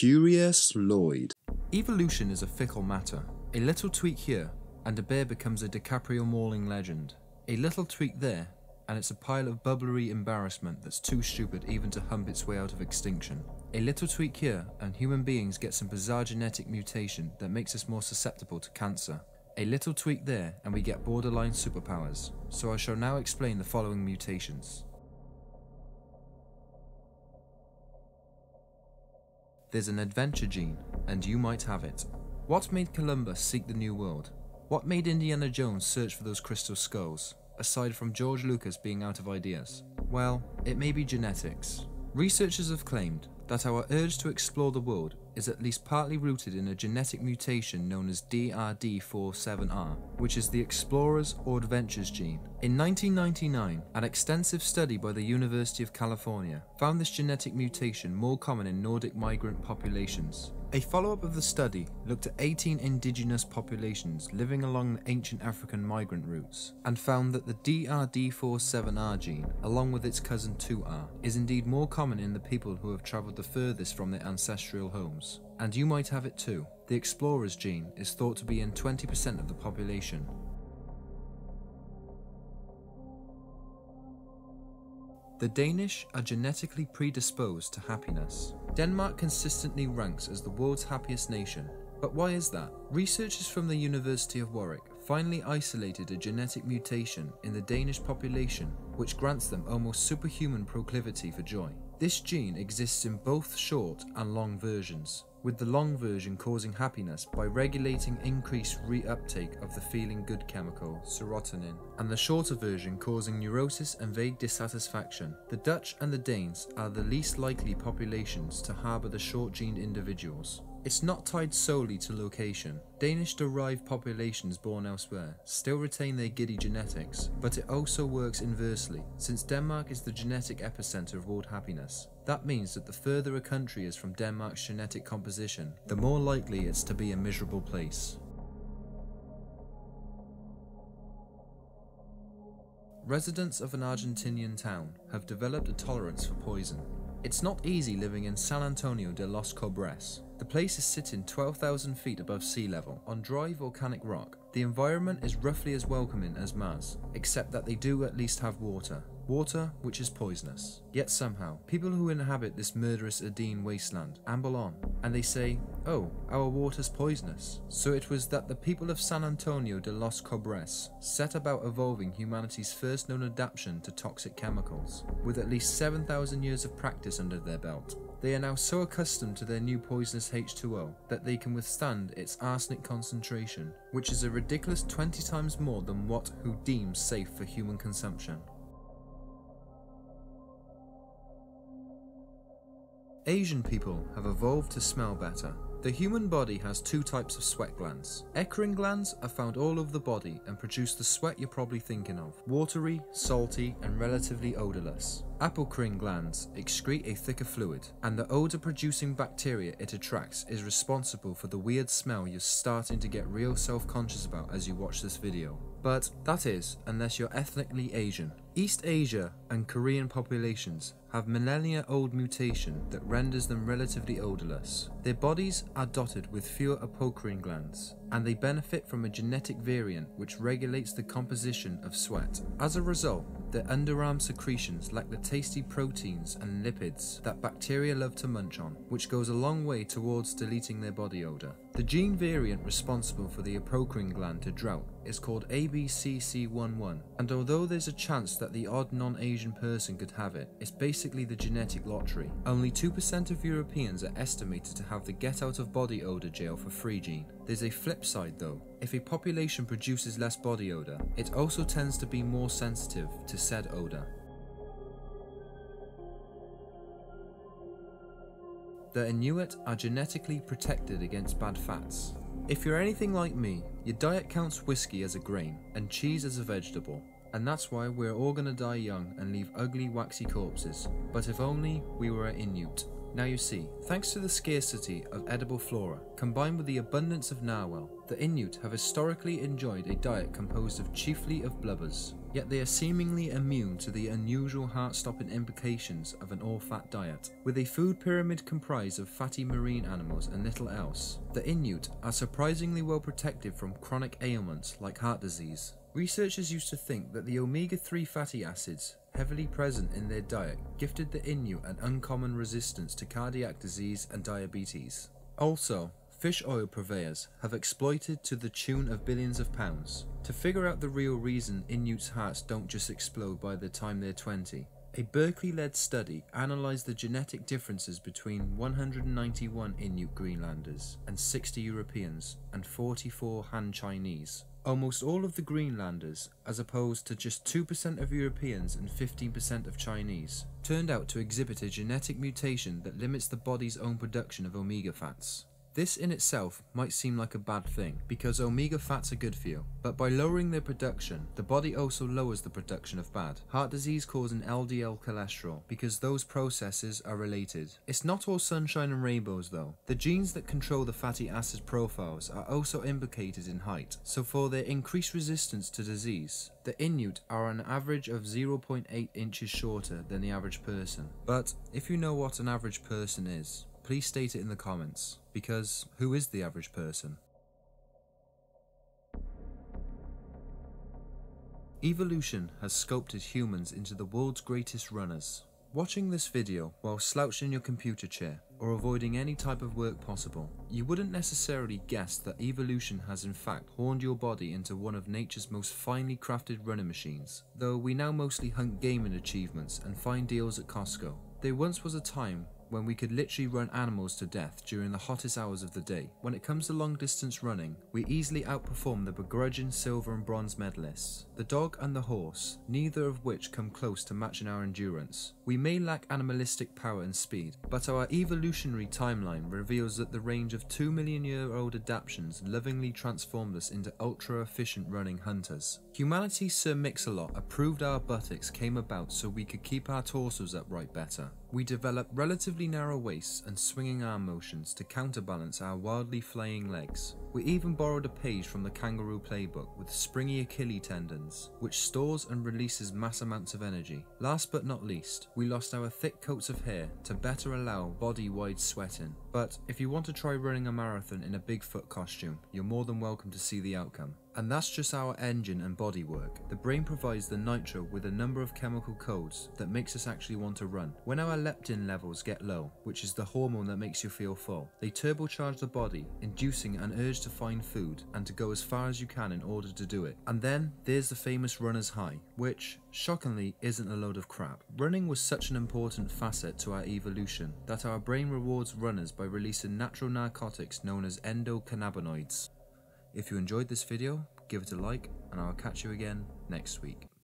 Curious Lloyd. Evolution is a fickle matter. A little tweak here, and a bear becomes a DiCaprio mauling legend. A little tweak there, and it's a pile of bubblery embarrassment that's too stupid even to hump its way out of extinction. A little tweak here, and human beings get some bizarre genetic mutation that makes us more susceptible to cancer. A little tweak there, and we get borderline superpowers. So I shall now explain the following mutations. There's an adventure gene, and you might have it. What made Columbus seek the New World? What made Indiana Jones search for those crystal skulls, aside from George Lucas being out of ideas? Well, it may be genetics. Researchers have claimed that our urge to explore the world is at least partly rooted in a genetic mutation known as DRD47R, which is the explorers or adventures gene. In 1999, an extensive study by the University of California found this genetic mutation more common in Nordic migrant populations. A follow-up of the study looked at 18 indigenous populations living along the ancient African migrant routes and found that the DRD47R gene, along with its cousin 2R, is indeed more common in the people who have travelled the furthest from their ancestral homes. And you might have it too. The explorer's gene is thought to be in 20% of the population. The Danish are genetically predisposed to happiness. Denmark consistently ranks as the world's happiest nation. But why is that? Researchers from the University of Warwick finally isolated a genetic mutation in the Danish population which grants them almost superhuman proclivity for joy. This gene exists in both short and long versions, with the long version causing happiness by regulating increased reuptake of the feeling good chemical, serotonin, and the shorter version causing neurosis and vague dissatisfaction. The Dutch and the Danes are the least likely populations to harbour the short-gened individuals. It's not tied solely to location. Danish derived populations born elsewhere still retain their giddy genetics, but it also works inversely, since Denmark is the genetic epicenter of world happiness. That means that the further a country is from Denmark's genetic composition, the more likely it's to be a miserable place. Residents of an Argentinian town have developed a tolerance for poison. It's not easy living in San Antonio de los Cobres. The place is sitting 12,000 feet above sea level on dry volcanic rock. The environment is roughly as welcoming as Mars, except that they do at least have water. Water which is poisonous. Yet somehow, people who inhabit this murderous Ardenne wasteland amble on, and they say, oh, our water's poisonous. So it was that the people of San Antonio de los Cobres set about evolving humanity's first known adaptation to toxic chemicals. With at least 7,000 years of practice under their belt, they are now so accustomed to their new poisonous H2O that they can withstand its arsenic concentration, which is a ridiculous 20 times more than what WHO deems safe for human consumption. Asian people have evolved to smell better. The human body has two types of sweat glands. Eccrine glands are found all over the body and produce the sweat you're probably thinking of. Watery, salty, and relatively odorless. Apocrine glands excrete a thicker fluid, and the odor producing bacteria it attracts is responsible for the weird smell you're starting to get real self conscious about as you watch this video. But that is, unless you're ethnically Asian. East Asia and Korean populations have millennia old mutation that renders them relatively odorless. Their bodies are dotted with fewer apocrine glands, and they benefit from a genetic variant which regulates the composition of sweat. As a result, their underarm secretions lack the tasty proteins and lipids that bacteria love to munch on, which goes a long way towards deleting their body odor. The gene variant responsible for the apocrine gland to drought is called ABCC11, and although there's a chance that the odd non-Asian person could have it, it's basically the genetic lottery. Only 2% of Europeans are estimated to have the get out of body odor jail for free gene. There's a flip side though. If a population produces less body odor, it also tends to be more sensitive to said odor. The Inuit are genetically protected against bad fats. If you're anything like me, your diet counts whiskey as a grain and cheese as a vegetable, and that's why we're all gonna die young and leave ugly waxy corpses. But if only we were an Inuit. Now you see, thanks to the scarcity of edible flora, combined with the abundance of narwhal, the Inuit have historically enjoyed a diet composed of chiefly of blubbers. yet they are seemingly immune to the unusual heart-stopping implications of an all-fat diet. With a food pyramid comprised of fatty marine animals and little else, the Inuit are surprisingly well protected from chronic ailments like heart disease. Researchers used to think that the omega-3 fatty acids heavily present in their diet gifted the Inuit an uncommon resistance to cardiac disease and diabetes. Also, fish oil purveyors have exploited to the tune of billions of pounds. To figure out the real reason Inuits' hearts don't just explode by the time they're 20, a Berkeley led study analysed the genetic differences between 191 Inuit Greenlanders and 60 Europeans and 44 Han Chinese. Almost all of the Greenlanders, as opposed to just 2% of Europeans and 15% of Chinese, turned out to exhibit a genetic mutation that limits the body's own production of omega fats. This in itself might seem like a bad thing, because omega fats are good for you, but by lowering their production, the body also lowers the production of bad, heart disease causing LDL cholesterol, because those processes are related. It's not all sunshine and rainbows though. The genes that control the fatty acid profiles are also implicated in height, so for their increased resistance to disease, the Inuit are an average of 0.8 inches shorter than the average person. But if you know what an average person is, please state it in the comments, because who is the average person? Evolution has sculpted humans into the world's greatest runners. Watching this video while slouched in your computer chair or avoiding any type of work possible, you wouldn't necessarily guess that evolution has in fact horned your body into one of nature's most finely crafted running machines. Though we now mostly hunt gaming achievements and find deals at Costco, there once was a time when we could literally run animals to death during the hottest hours of the day. When it comes to long distance running, we easily outperform the begrudging silver and bronze medalists. The dog and the horse, neither of which come close to matching our endurance. We may lack animalistic power and speed, but our evolutionary timeline reveals that the range of 2 million year old adaptations lovingly transformed us into ultra efficient running hunters. Humanity's Sir Mix-a-Lot approved our buttocks came about so we could keep our torsos upright better. We developed relatively narrow waists and swinging arm motions to counterbalance our wildly flaying legs. We even borrowed a page from the kangaroo playbook with springy Achilles tendons, which stores and releases mass amounts of energy. Last but not least, we lost our thick coats of hair to better allow body-wide sweating. But if you want to try running a marathon in a Bigfoot costume, you're more than welcome to see the outcome. And that's just our engine and bodywork. The brain provides the nitro with a number of chemical codes that makes us actually want to run. When our leptin levels get low, which is the hormone that makes you feel full, they turbocharge the body, inducing an urge to find food and to go as far as you can in order to do it. And then there's the famous runner's high, which, shockingly, isn't a load of crap. Running was such an important facet to our evolution that our brain rewards runners by releasing natural narcotics known as endocannabinoids. If you enjoyed this video, give it a like and I'll catch you again next week.